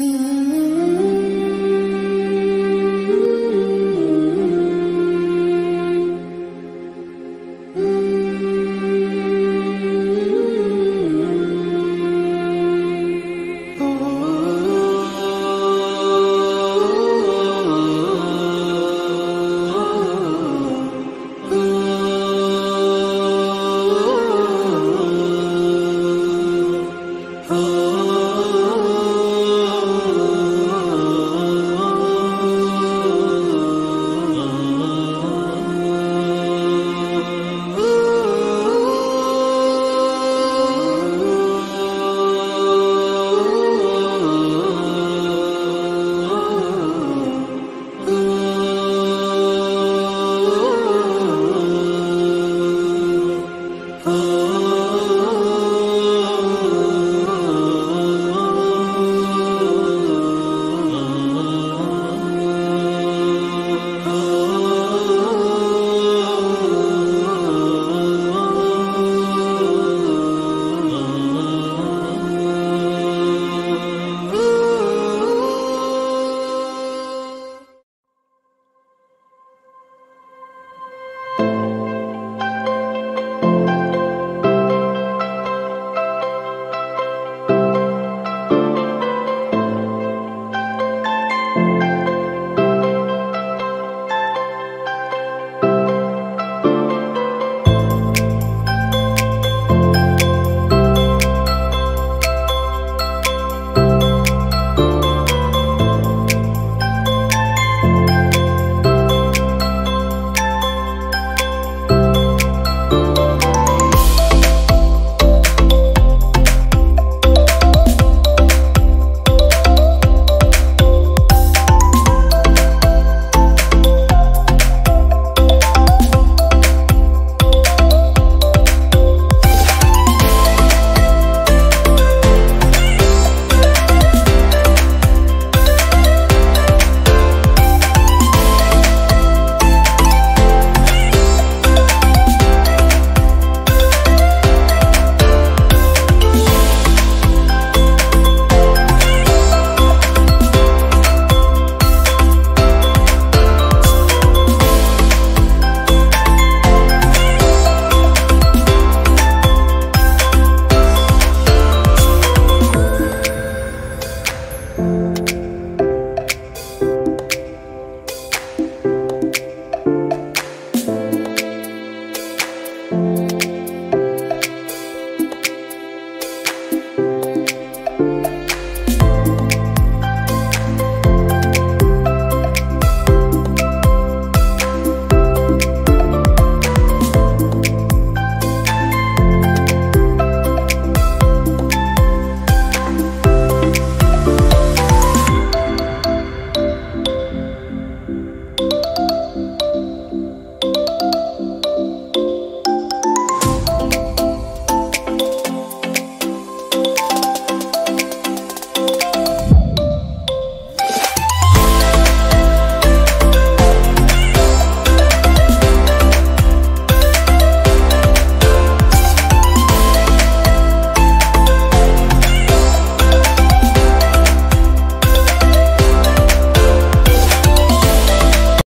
oh